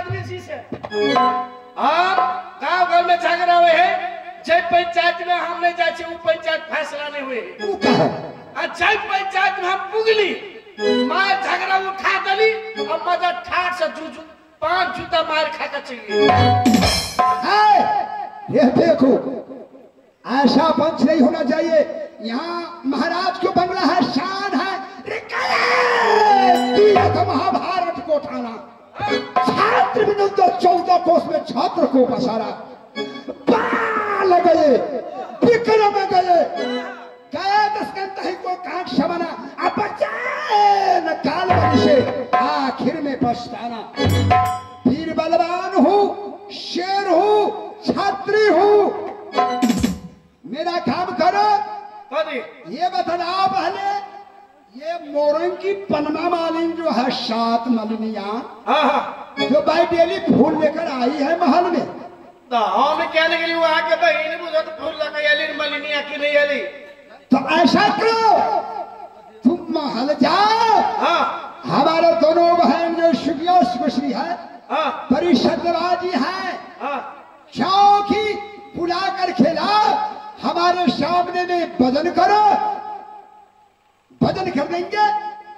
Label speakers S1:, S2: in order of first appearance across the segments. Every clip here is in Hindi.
S1: आदमी सी से हाँ गाँव घर में झगड़ा हुए है जय पंचायत में हम नहीं जाए वो पंचायत फैसला नहीं हुए।
S2: तू
S1: जय पंचायत में हम पुगली मार झगड़ा उठा दली और मदद ठाट से जूझू पाँच जूता मार खा के चली
S2: ये देखो ऐसा पंच नहीं होना चाहिए। यहाँ महाराज को बंगला है शान है। तीरथ महाभारत को उठाना। छात्र विरुद्ध चौदह कोष में छात्र को पसारा गए विक्रम गए। गए दस्कंत ही को कांक्ष बना अब न काल से आखिर में पछताना। वीर बलवान हूँ शेर हूँ छात्री हूँ। मेरा काम करो। ये बताओ पहले ये मोरंग की पनमा मालिन जो है सात मलिनिया।
S1: हाँ हाँ।
S2: जो भाई डेली फूल लेकर आई है महल में।
S1: तो हम क्या लगे वो आके बहन बुझत फूल की नहीं एली
S2: तो ऐसा करो तुम महल जाओ।
S1: हाँ।
S2: हमारे दोनों बहन जो सुखिया सुश्री है
S1: हाँ।
S2: परिषदराजी है
S1: हाँ।
S2: चौकी बुला कर खिलाओ हमारे सामने में भजन करो। भजन कर देंगे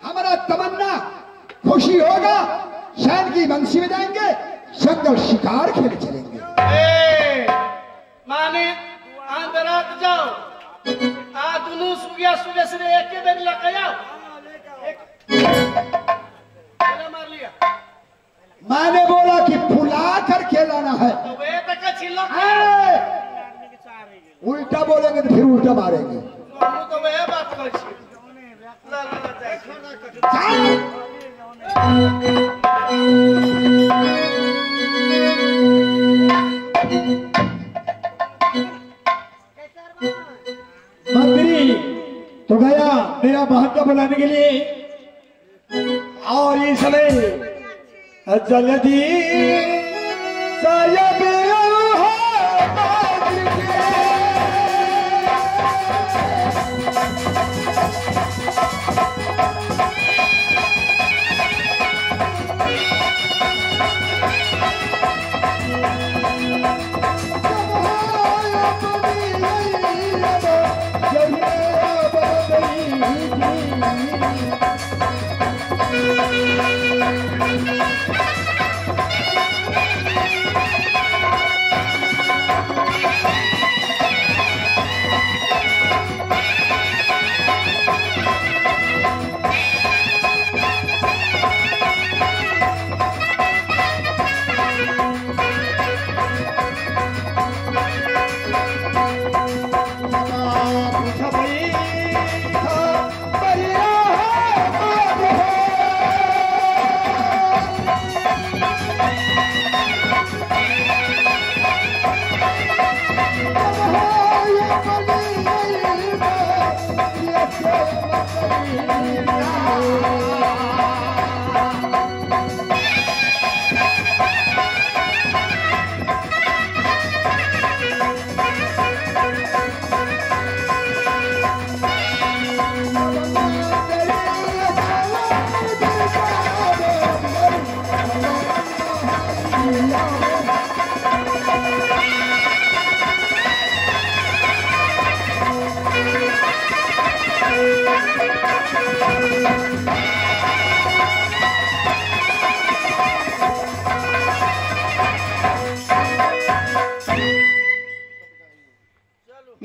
S2: हमारा तमन्ना खुशी होगा। शहर की बंसी बजाएँगे जंगल शिकार खेल चलेंगे।
S1: ए, माने आंधरात जाओ। आ दुनु सुगे से एक के दिन लगाया मार लिया।
S2: मैंने बोला कि फुला कर खेलाना है।
S1: तो
S2: ए, उल्टा बोलेंगे तो फिर उल्टा मारेंगे।
S1: तो वे बात कर
S2: और ये समय जल्दी सायब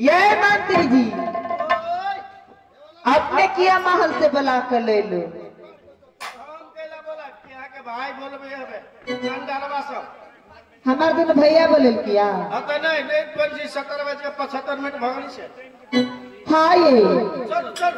S3: ये मंत्री जी। आपने किया महल से बुला कर ले लो।
S1: हमारे बोला
S3: दिन भैया बोले किया।
S1: नहीं नहीं के पचहत्तर मिनट भगनी से
S3: हाँ ये।
S1: चल चल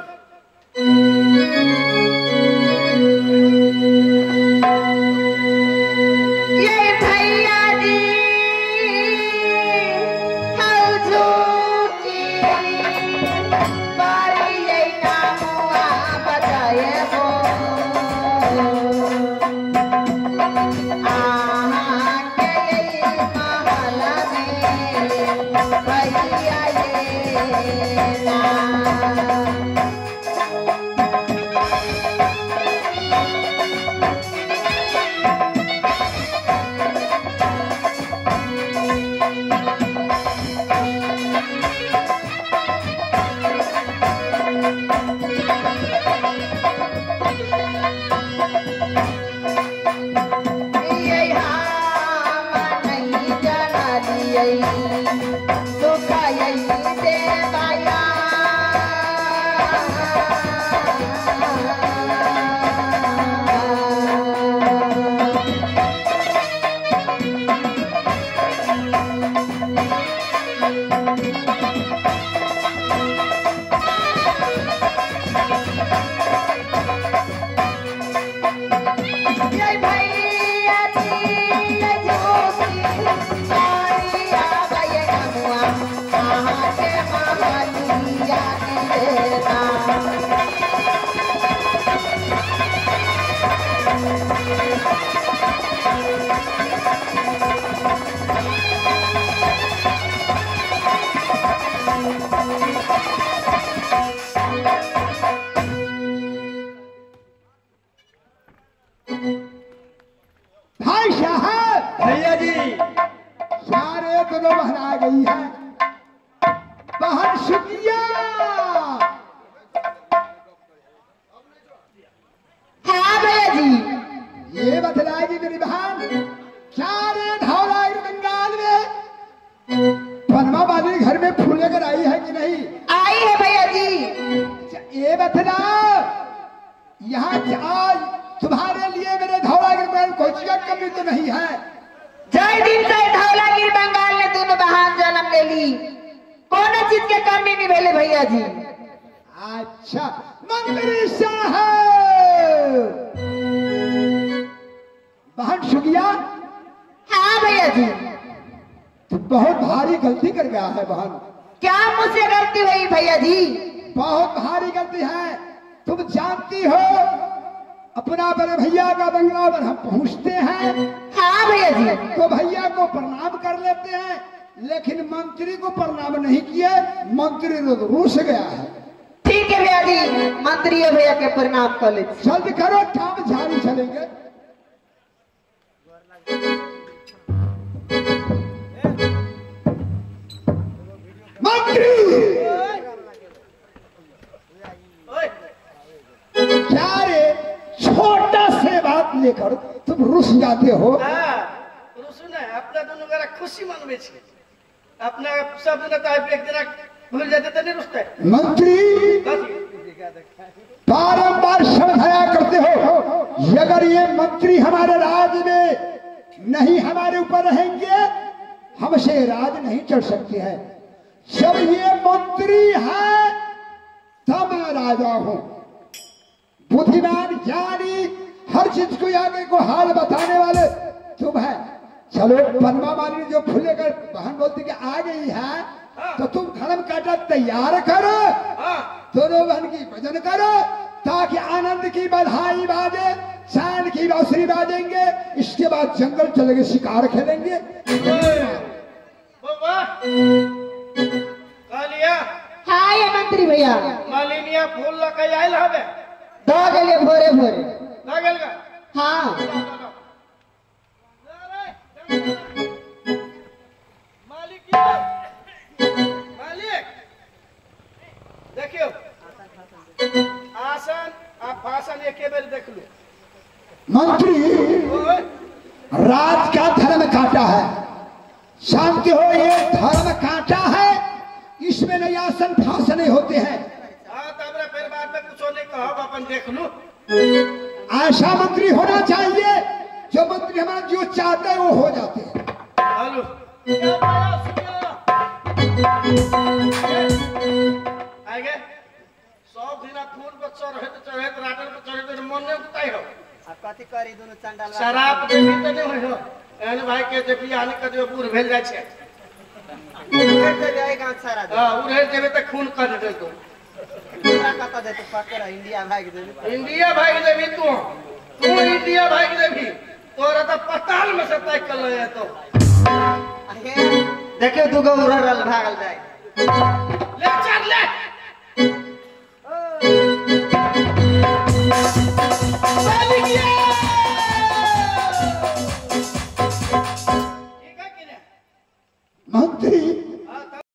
S2: बहन आ गई है। बहन सुखिया
S3: हाँ भैया जी
S2: ये बतलाएगी मेरी बहन क्या रे ढौला बंगाल में? पनमा वाली घर में फूल लेकर आई है कि नहीं?
S3: आई है भैया जी।
S2: अच्छा, ये बतला यहाँ आज तुम्हारे लिए मेरे धौलागिरी में कोई चीज़ कमी तो नहीं है।
S3: जय दिन से धौलागिरी बंगाल ने दोनों बहान जन्म ले ली। कौन चीज़ के कमी नहीं भेले भैया जी?
S2: अच्छा मंत्री साहब। बहन सुगिया
S3: हाँ भैया जी।
S2: तू बहुत भारी गलती कर गया है बहन।
S3: क्या मुझसे गलती हुई भैया जी?
S2: बहुत भारी गलती है। तुम जानती हो अपना बड़े भैया का बंगला पर हम पहुँचते हैं।
S3: हाँ भैया
S2: तो भैया को प्रणाम कर लेते हैं लेकिन मंत्री को प्रणाम नहीं किए मंत्री रूस गया है।
S3: ठीक है भैया जी मंत्री भैया के प्रणाम कर ले
S2: जल्द करो काम झाड़ी चलेंगे।
S1: खुशी मनबे छी अपना सब दिन एक दिन भूल जाते तो नहीं रुसते
S2: मंत्री बारंबार समझाया करते हो अगर ये मंत्री हमारे राज में नहीं हमारे ऊपर रहेंगे। हमसे राज नहीं चढ़ सकते हैं। जब ये मंत्री है तब मैं राजा हूँ। बुद्धिमान ज्ञानी हर चीज़ को आगे को हाल बताने वाले तुम है। चलो पनमा मानी जो फूले कर बहन बोलती कि आ गई है तो तुम खड़म काटा तैयार करो।
S1: हाँ।
S2: दोनों बहन की भजन करो ताकि आनंद की बधाई बाजे शान की बांसुरी बाजेंगे इसके बाद जंगल चलेंगे शिकार खेलेंगे।
S3: हाँ ये मंत्री भैया।
S1: मालिनिया फूल लगा आयल हवे।
S3: भोरे भोरे हाँ।
S2: नई आसन फासने होते हैं।
S1: हाँ फिर बाद में कुछ नहीं कहो अपन देख लो।
S2: ऐसा मंत्री होना चाहिए जो मंत्री हमारा जो चाहते हैं वो हो जाते हैं।
S1: तो तो तो नहीं हो
S3: कथी करी दोनों चंडाल
S1: शराब देवी तो नहीं हो। एहन भाई के जे बियाह नहीं कर बूढ़ भेल जाय हाँ उड़े जेबे त खून कर दे तू।
S3: पकड़ इंडिया भाग दे
S1: इंडिया भाग देवी तू। तू इंडिया भाग देवी तोरा तो पताल में से तय कर ले तो।
S3: देखियो दूगो उड़ल भागल जाए।
S1: ले चल, ले।